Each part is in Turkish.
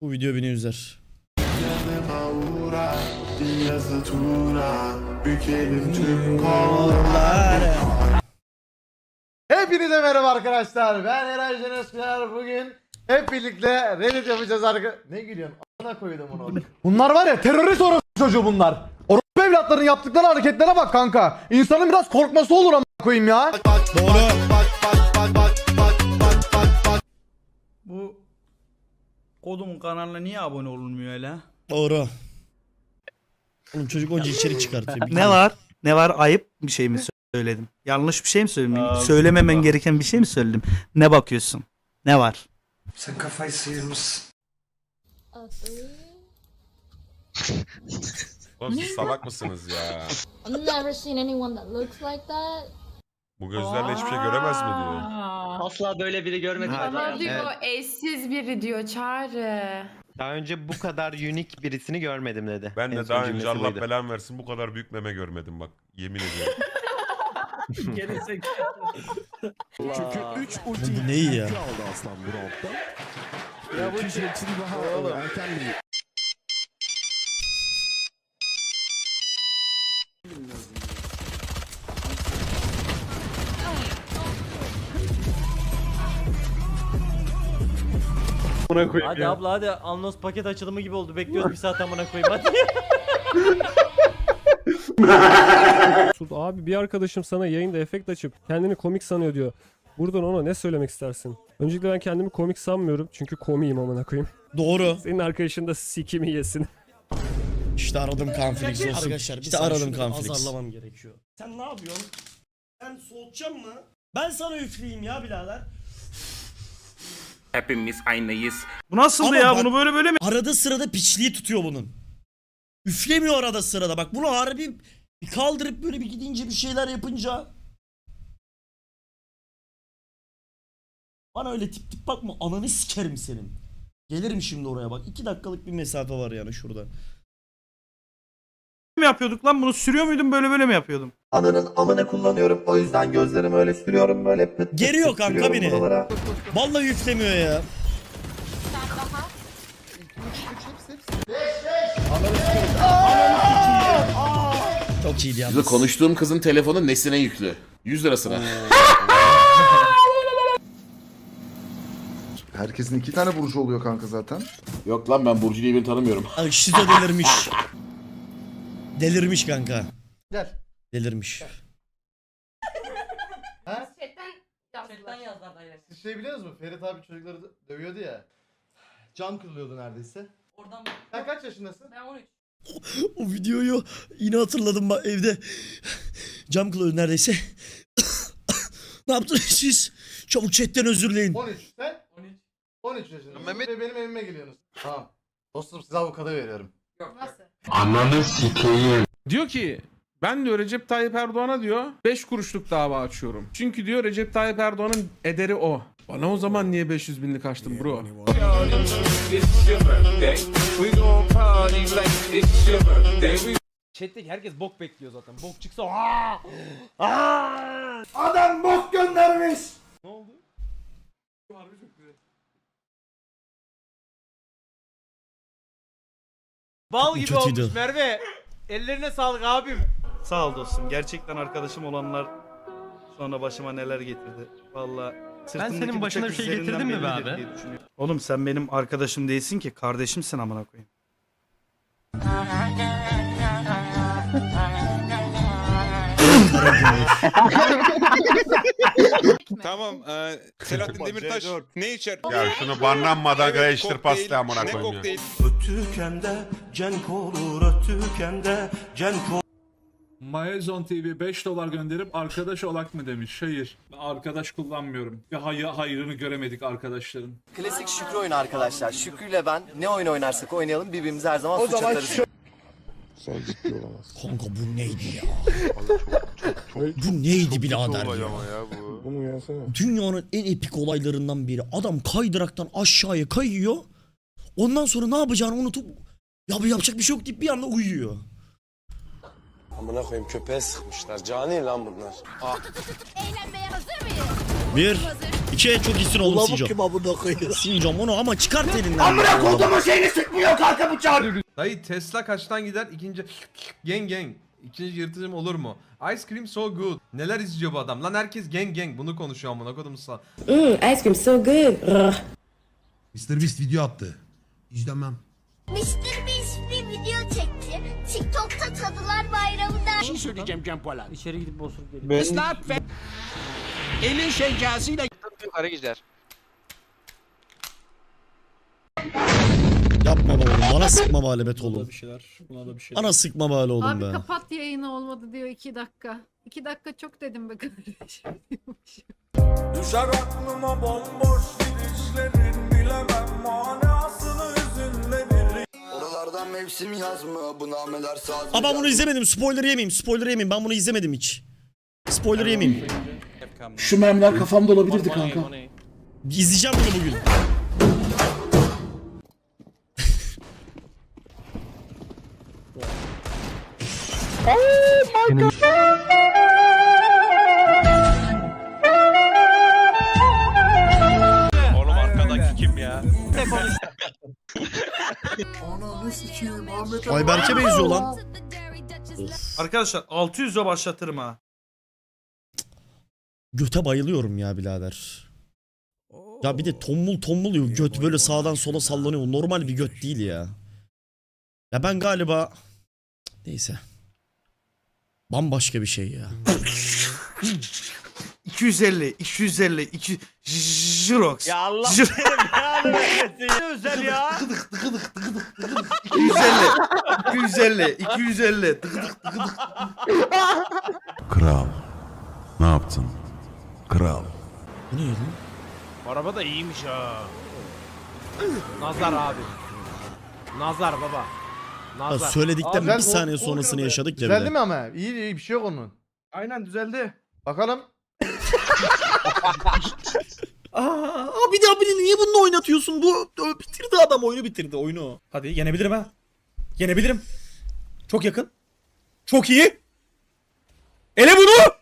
Bu video beni üzer. Yanıma uğra bir yazı tura Bükelim tüm kolları Hepinize merhaba arkadaşlar. Ben Eray Jenesker. Bugün hep birlikte Reddit yapacağız arkadaşlar. Ne gülüyorsun? Ana koydum onu. bunlar var ya terörist orası çocuğu bunlar. Orası evlatların yaptıkları hareketlere bak kanka. İnsanın biraz korkması olur ama koyayım ya. Doğru. Bu kodumun kanalına niye abone olunmuyor öyle? Doğru. Oğlum çocuk onca içerik çıkartıyor. Ne var? Ne var? Ayıp bir şey mi söyledim? Yanlış bir şey mi söyledim? Söylememen gereken bir şey mi söyledim? Ne bakıyorsun? Ne var? Sen kafayı sıyırmışsın? Oğlum siz salak mısınız ya? I've never seen anyone that looks like that. Bu gözlerle hiçbir şey göremez mi diyor. Asla böyle biri görmedim. Ama diyor eşsiz biri diyor Çağrı. Daha önce bu kadar unik birisini görmedim dedi. Ben En de son daha önce cümlesi Allah buydu. belamı versin bu kadar büyük meme görmedim bak. Yemin ediyorum. Çünkü 3 Bu ne iyi ya? aldı aslan bu roundda Ya bu için daha erken bir Hadi abla hadi Anlos paket açılımı gibi oldu. Bekliyoruz bir saat amına koyayım hadi. Mesut abi bir arkadaşım sana yayında efekt açıp kendini komik sanıyor diyor. Buradan ona ne söylemek istersin? Öncelikle ben kendimi komik sanmıyorum çünkü komiyim amına koyayım. Doğru. Senin arkadaşın da sikimi yesin. İşte aradım Canflix olsun. Arkadaşlar işte aradım Canflix. azarlamam gerekiyor. Sen ne yapıyorsun? Sen soğutacak mı? Ben sana üfleyeyim ya birader. Hepimiz aynıyız. Bu nasıldı Ama ya? bak- Bunu böyle böyle mi? Arada sırada piçliği tutuyor bunun. Üflemiyor arada sırada bak bunu harbi bir kaldırıp böyle bir gidince bir şeyler yapınca. Bana öyle tip tip bakma ananı sikerim senin. Gelirim şimdi oraya bak. iki dakikalık bir mesafe var yani şurada. Yapıyorduk lan? Bunu sürüyor muydum böyle böyle mi yapıyordum? Ananın amına kullanıyorum o yüzden gözlerimi öyle sürüyorum böyle pıt pıt Geriyor pıt kanka sürüyorum beni. buralara. Vallahi üflemiyor ya. Çok iyiydi yalnız. Konuştuğum kızın telefonu nesine yüklü. 100 lirasına. Herkesin iki tane burcu oluyor kanka zaten Yok lan ben Burcu diye birini tanımıyorum. Ay, Şizo delirmiş. Delirmiş kanka. Gel. Delirmiş. Ha? Chatten yazdılar. Siz şey biliyor musunuz? Ferit abi çocukları dö- dövüyordu ya. Can kırılıyordu neredeyse. Oradan Sen kaç yaşındasın? ben 13. O videoyu yine hatırladım bak evde. Cam kılıyor neredeyse. ne yaptınız siz? Çabuk chatten özür dileyin. 13. Sen? 13. 13 yaşındasın ve benim evime geliyorsunuz. Tamam. Dostum size avukada veriyorum. Nasıl? diyor ki ben diyor Recep Tayyip Erdoğan'a diyor 5 kuruşluk dava açıyorum. Çünkü diyor Recep Tayyip Erdoğan'ın ederi o. Bana o zaman niye 500 binlik açtın bro? Chat'teki herkes bok bekliyor zaten. Bok çıksa Adam bok göndermiş Ne oldu? Bal gibi Kötüydü. olmuş Merve. Ellerine sağlık abim. Sağ ol dostum. Gerçekten arkadaşım olanlar sonra başıma neler getirdi. Valla sırtımdaki senin başına bir şey getirdim mi be abi? Oğlum sen benim arkadaşım değilsin ki. Kardeşimsin amına koyayım. Tamam. Selahattin Demirtaş ne içer? Ya şunu banlanmadan değiştir pasta amına koyayım ya. Ötüken de cenk olur ötüken de cenk Mayezon TV 5 dolar gönderip arkadaş olak mı demiş. Hayır. Arkadaş kullanmıyorum. Bir hayır, hayrını göremedik arkadaşların. Klasik Şükrü oyunu arkadaşlar. Şükrü'yle ben ne oyun oynarsak oynayalım birbirimize her zaman suç atarız. Sen ciddi olamazsın Kanka bu neydi ya? bu neydi birader ya? Bunu gelsene Dünyanın en epik olaylarından biri. Adam kaydıraktan aşağıya kayıyor. Ondan sonra ne yapacağını unutup ya bu yapacak bir şey yok deyip bir anda uyuyor. Amına koyayım köpeğe sıkmışlar. Cani lan bunlar. Eğlenmeye hazır mıyız? Bir, iki, çok iyisin oğlum Lavuk Sincom. kim amına koyuyor? Sincom onu ama çıkart elinden. Amına kodumun şeyini sıkmıyor kanka bu çağır. Dayı Tesla kaçtan gider? İkinci gang gang. İkinci yırtıcım olur mu? Ice cream so good. Neler izliyor bu adam? Lan herkes gang gang bunu konuşuyor amına kodum sağ. ice cream so good. Mr. Beast video attı. İzlemem. Mr. Beast bir video çekti. TikTok'ta Tadılar Bayramı'nda. Bir şey söyleyeceğim Can Polat. İçeri gidip osurup gelin. Islat ve elin şencasıyla Yukarı gider. Yapma be oğlum. Bana sıkma be Alemet oğlum. şeyler. Buna da bir şey. Bana sıkma be Ale oğlum be. kapat yayını olmadı diyor 2 dakika. 2 dakika çok dedim be kardeşim. Düşer aklıma bomboş gidişlerin bilemem hüzünlerin. Oralardan mevsim yaz mı bu nameler saz Aa ben bunu izlemedim. Spoiler yemeyeyim. Spoiler yemeyeyim. Ben bunu izlemedim hiç. Spoiler yemeyeyim. Şu memler kafamda olabilirdi kanka. İzleyeceğim bunu bugün. Oğlum Ayberk'e benziyor lan. Arkadaşlar 600'e başlatırım ha. Göte bayılıyorum ya birader. Ya bir de tombul tombul ya. Göt böyle sağdan sola sallanıyor. Normal bir göt değil ya. Ya ben galiba... Neyse. Bambaşka bir şey ya. 250, 250, 2 Jirox. Ya Allah Jir- belanı vermesin. Özel ya. 250, 250, 250. Kral. Ne yaptın? Kral. Ne? Araba da iyiymiş ha. Nazar abi. Nazar baba. Ya söyledikten Güzel, bir saniye sonrasını yaşadık ya bir de. mi ama? İyi iyi bir şey yok onun. Aynen düzeldi. Bakalım. Daha beni niye bununla oynatıyorsun? Bu bitirdi adam oyunu bitirdi oyunu. Hadi yenebilirim ha. Yenebilirim. Çok yakın. Çok iyi. Ele bunu.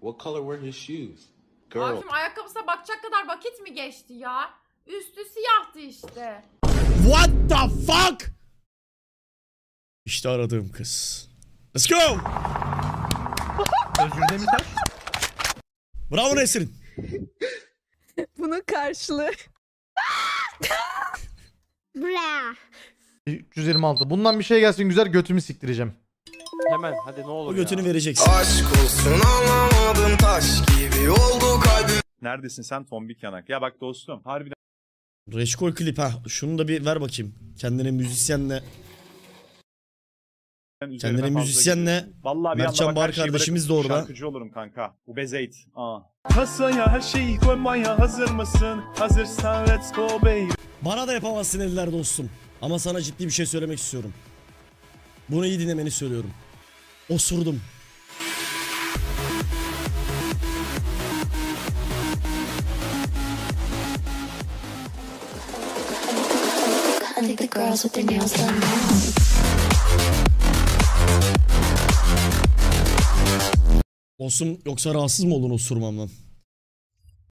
What color were his shoes? Abim ayakkabısına bakacak kadar vakit mi geçti ya? Üstü siyahtı işte. What the fuck? İşte aradığım kız. Let's go. Özür Demirtaş. Bravo Nesrin. Bunun karşılığı. Bra. 326. Bundan bir şey gelsin güzel götümü siktireceğim. Hemen hadi ne olur O götünü vereceksin. Aşk olsun anlamadım taş gibi oldu kalbim. Neredesin sen tombik yanak? Ya bak dostum harbiden Reşkol klip ha. Şunu da bir ver bakayım. Kendine müzisyenle, üzerime kendine fazla müzisyenle. Vallahi bir Mertcan anda bak Bahar her şeyi kardeşimiz de bırakıp orada. Şarkıcı olurum kanka. Bu bezeyt. Aa. Kasaya her şeyi koymaya hazır mısın? Hazırsan let's go baby. Bana da yapamazsın eller dostum. Ama sana ciddi bir şey söylemek istiyorum. Bunu iyi dinlemeni söylüyorum. Osurdum. I think the girls with their nails done now. Dostum yoksa rahatsız mı oldun osurmamdan?